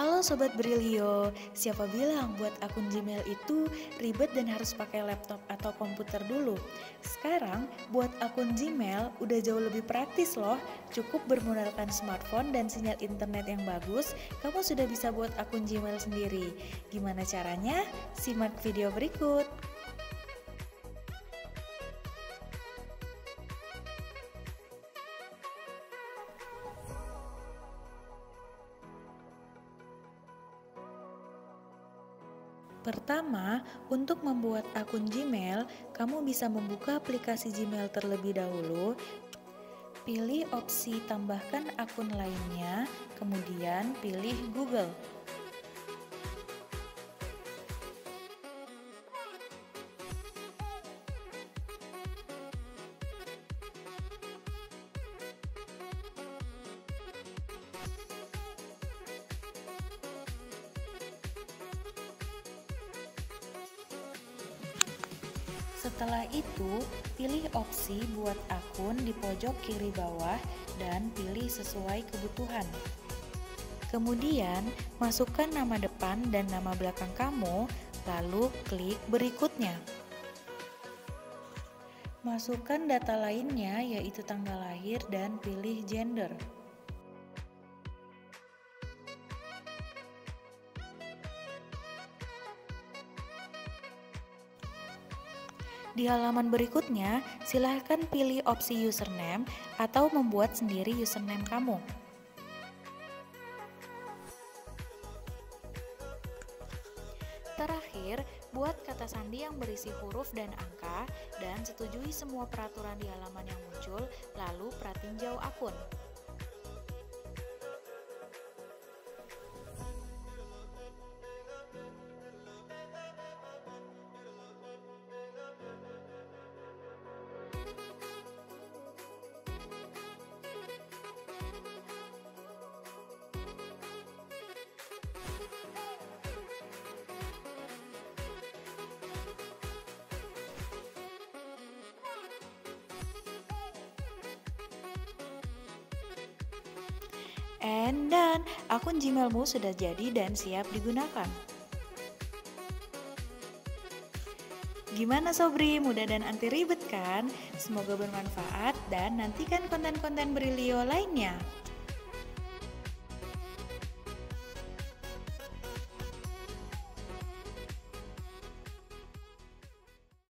Halo Sobat Brilio, siapa bilang buat akun Gmail itu ribet dan harus pakai laptop atau komputer dulu? Sekarang buat akun Gmail udah jauh lebih praktis loh. Cukup bermodalkan smartphone dan sinyal internet yang bagus, kamu sudah bisa buat akun Gmail sendiri. Gimana caranya? Simak video berikut. Pertama, untuk membuat akun Gmail, kamu bisa membuka aplikasi Gmail terlebih dahulu. Pilih opsi tambahkan akun lainnya, kemudian pilih Google. Setelah itu, pilih opsi buat akun di pojok kiri bawah dan pilih sesuai kebutuhan. Kemudian, masukkan nama depan dan nama belakang kamu, lalu klik berikutnya. Masukkan data lainnya yaitu tanggal lahir dan pilih gender. Di halaman berikutnya, silahkan pilih opsi username atau membuat sendiri username kamu. Terakhir, buat kata sandi yang berisi huruf dan angka dan setujui semua peraturan di halaman yang muncul, lalu pratinjau akun. And dan akun Gmailmu sudah jadi dan siap digunakan. Gimana Sobri, mudah dan anti ribet kan? Semoga bermanfaat dan nantikan konten-konten Brilio lainnya.